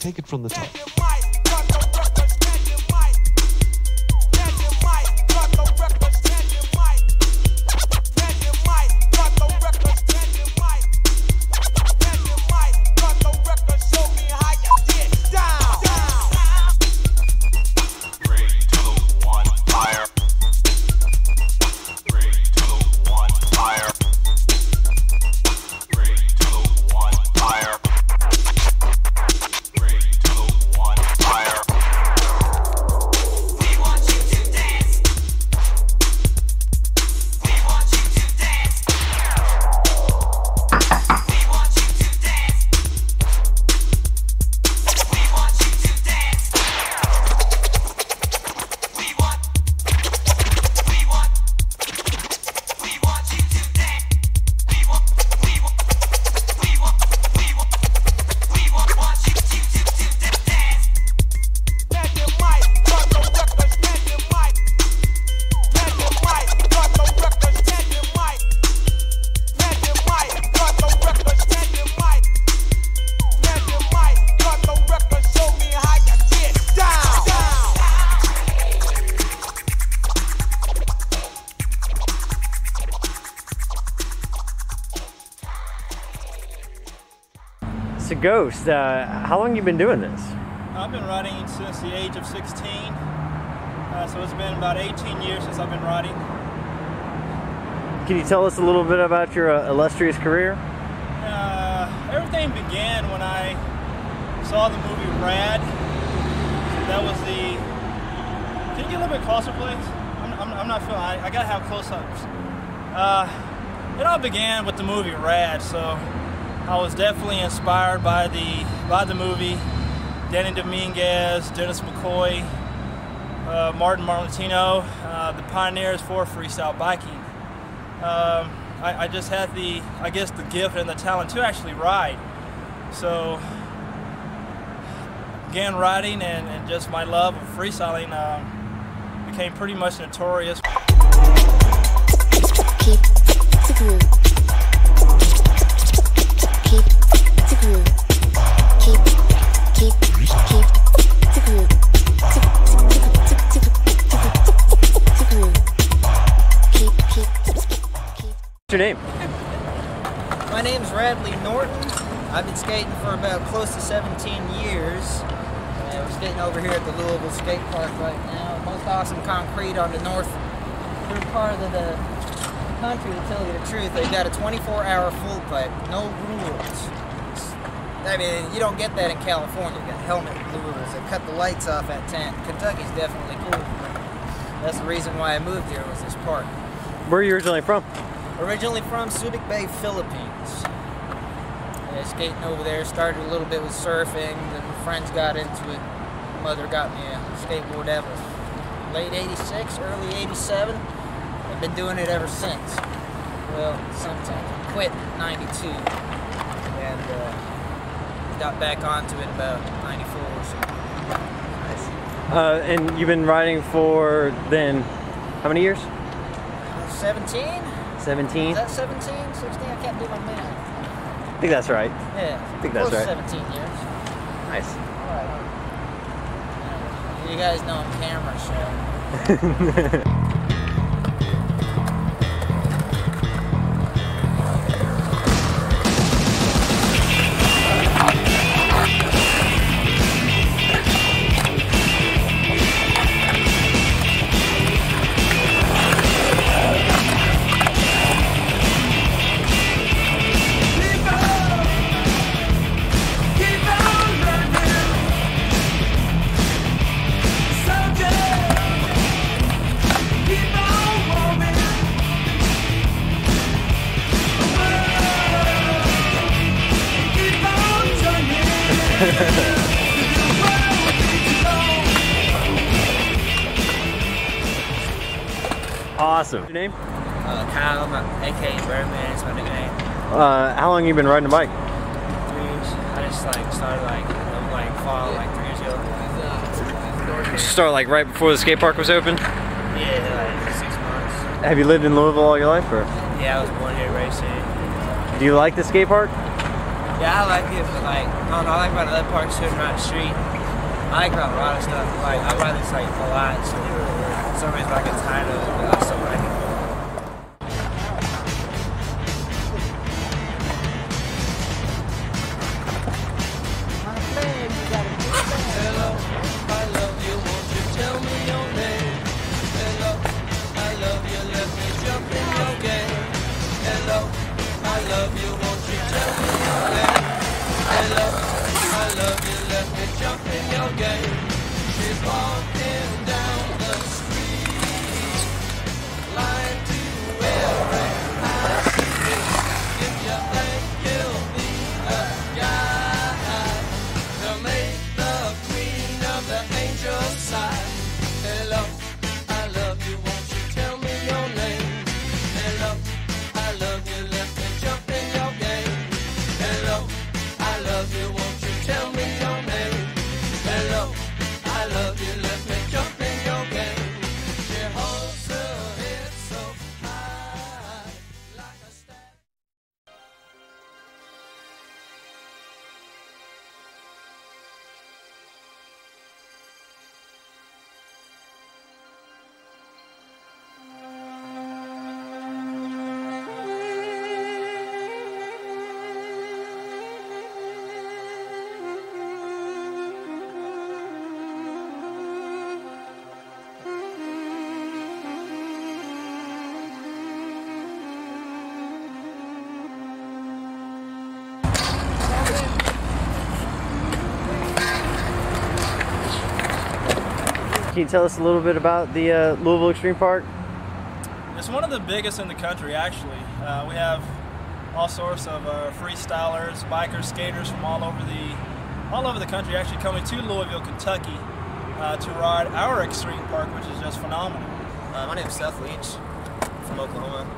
Take it from the top. So Ghost, uh, how long you been doing this? I've been riding since the age of 16, uh, so it's been about 18 years since I've been riding. Can you tell us a little bit about your uh, illustrious career? Uh, everything began when I saw the movie Rad. So that was the. Can you get a little bit closer, please? I'm, I'm, I'm not feeling. I, I gotta have close-ups. Uh, it all began with the movie Rad, so I was definitely inspired by the by the movie. Danny Dominguez, Dennis McCoy, uh, Martin Martino, uh, the pioneers for freestyle biking. Um, I, I, just had the, I guess, the gift and the talent to actually ride. So, began riding, and, and just my love of freestyling um, became pretty much notorious. Keep the groove. What's your name? My name's Radley Norton. I've been skating for about close to 17 years. And we're skating over here at the Louisville Skate Park right now. Most awesome concrete on the north part of the country, to tell you the truth. They've got a 24-hour full pipe, no rules. I mean, you don't get that in California. You got helmet rules. They cut the lights off at 10. Kentucky's definitely cool. That's the reason why I moved here was this park. Where are you originally from? Originally from Subic Bay, Philippines. Yeah, skating over there. Started a little bit with surfing. Then my friends got into it. Mother got me a skateboard ever. Late 86, early 87. I've been doing it ever since. Well, sometimes. Quit in 92. And uh, got back onto it about 94 or so. Uh, and you've been riding for then how many years? 17? 17? Is that 17? 16? I can't do my math. I think that's right. Yeah. I think that's right. 17 years. Nice. You guys know I'm camera shy. Awesome. Your name? Uh, Kyle, aka Birdman is my nickname. Uh, how long you been riding a bike? Three years. I just like started like like fall like three years ago. You start like right before the skate park was open? Yeah, like six months. Have you lived in Louisville all your life, or? Yeah, I was born here, raised here. Do you like the skate park? Yeah, I like it, but like I don't know, I like riding other parks here around the street. I like a lot of stuff. Like I ride this like a lot, so for some reason I get tired of it. up in your game. She's born. Can you tell us a little bit about the uh, Louisville Extreme Park? It's one of the biggest in the country, actually. Uh, we have all sorts of uh, freestylers, bikers, skaters from all over the all over the country actually coming to Louisville, Kentucky, uh, to ride our Extreme Park, which is just phenomenal. Uh, my name is Seth Leach from Oklahoma.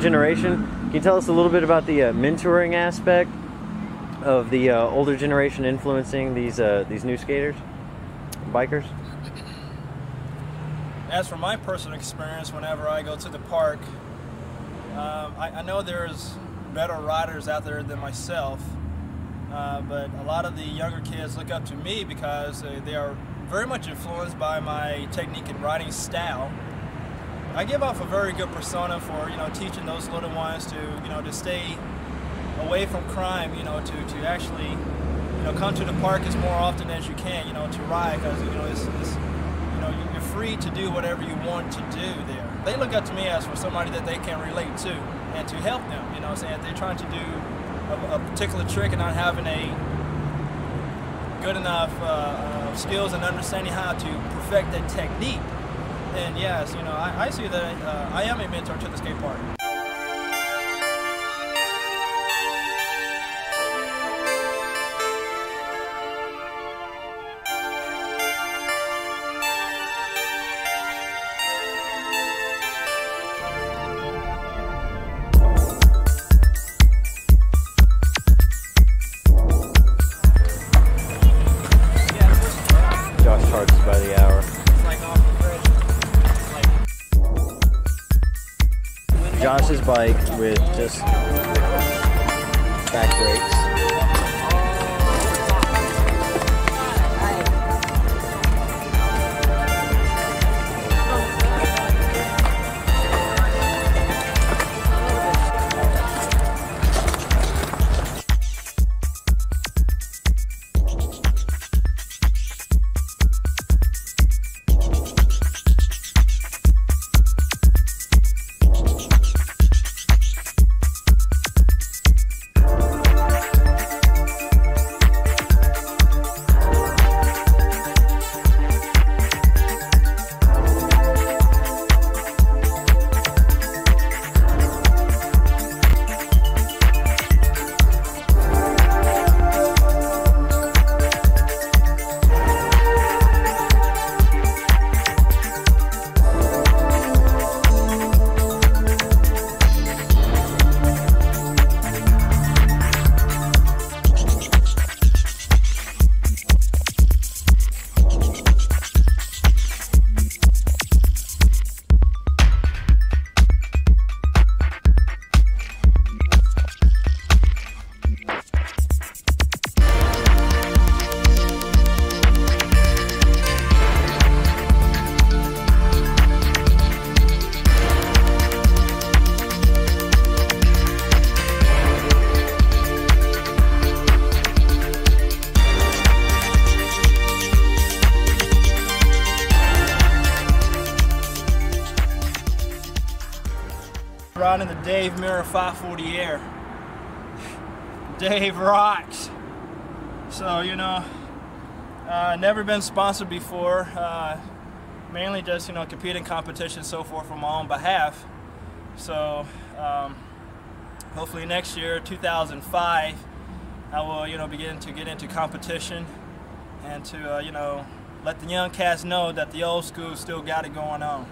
Generation. Can you tell us a little bit about the uh, mentoring aspect of the uh, older generation influencing these uh, these new skaters, bikers? As for my personal experience, whenever I go to the park, um, I, I know there's better riders out there than myself, uh, but a lot of the younger kids look up to me because they are very much influenced by my technique and riding style. I give off a very good persona for you know teaching those little ones to you know to stay away from crime, you know, to, to actually you know come to the park as more often as you can, you know, to ride because you know it's, it's you know you- you're free to do whatever you want to do there. They look up to me as for somebody that they can relate to and to help them. You know, saying they're trying to do a, a particular trick and not having a good enough uh, uh, skills and understanding how to perfect that technique, then yes, you know, I, I see that uh, I am a mentor to the skate park. 540 Air. Dave rocks. So, you know, uh, never been sponsored before. Uh, mainly just, you know, competing competition so forth on my own behalf. So, um, hopefully next year, 2005, I will, you know, begin to get into competition and to, uh, you know, let the young cats know that the old school still got it going on.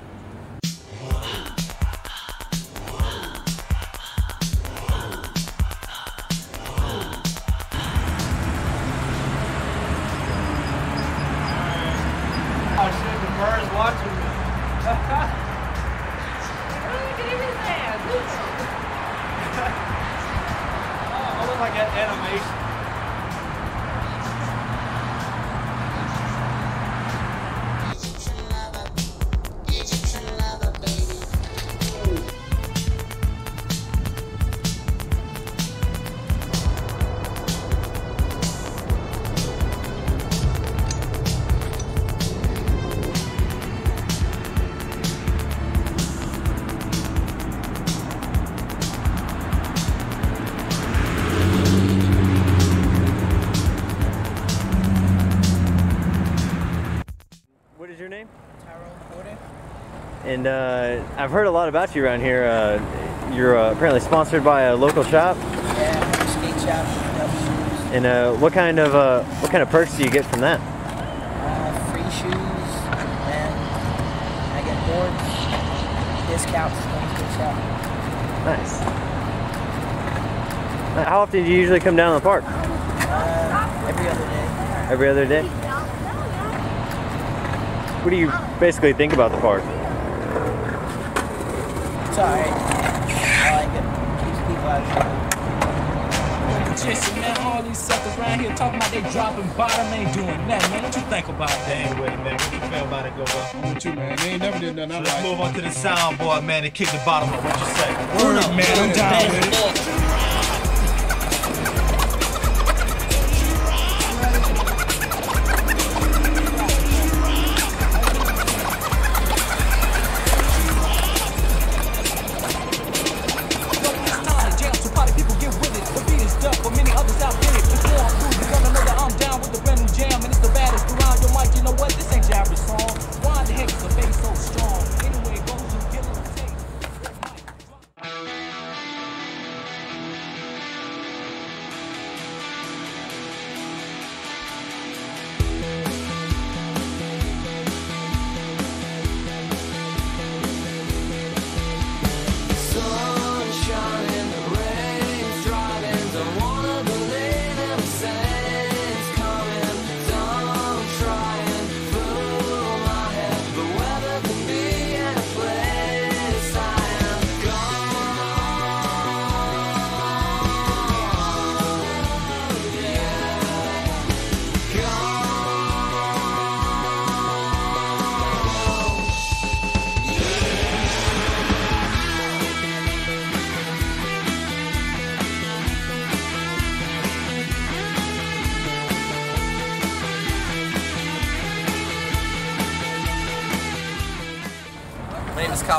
And uh, I've heard a lot about you around here. Uh, you're uh, apparently sponsored by a local shop. Yeah, skate shop, Dub And uh, what kind of uh, what kind of perks do you get from that? uh, free shoes, and I get boards. discounts when it's discount. Nice. How often do you usually come down to the park? Uh, every other day. Every other day? What do you basically think about the park? It's alright. I like it. Keeps people out of trouble. Listen, man, all these suckers around here talking about they dropping bottom, ain't doing nothing, man. What you think about that? Anyway, man, what you feel about it, go up? I'm with you, man. They ain't never did nothing. I Let's like move on to the soundboard, man, and kick the bottom up. What you say? Word up, man. I'm down with it.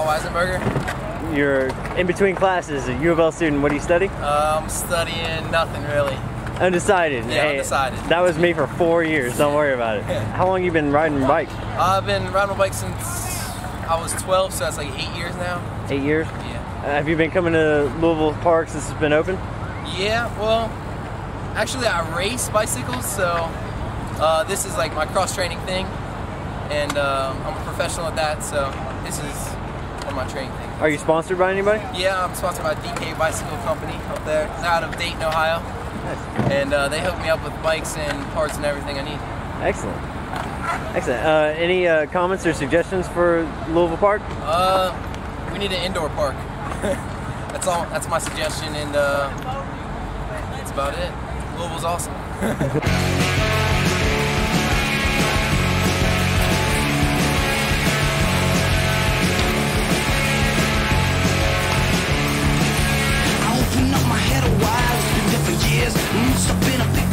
Weisenberger. You're in between classes, a U of L student. What do you study? Uh, I'm studying nothing really. Undecided. Yeah, undecided. That was me for four years. Don't worry about it. How long you been riding bike? I've been riding my bike since I was 12, so that's like eight years now. Eight years. Yeah. Uh, have you been coming to Louisville Park since it's been open? Yeah, well, actually, I race bicycles, so uh, this is like my cross training thing, and uh, I'm a professional at that, so this is of my training things. Are you sponsored by anybody? Yeah, I'm sponsored by DK Bicycle Company up there, It's out of Dayton, Ohio, and uh, they hook me up with bikes and parts and everything I need. Excellent. Excellent. Uh, any uh, comments or suggestions for Louisville Park? Uh, we need an indoor park. that's all. That's my suggestion, and uh, that's about it. Louisville's awesome. years. Ooh, so a big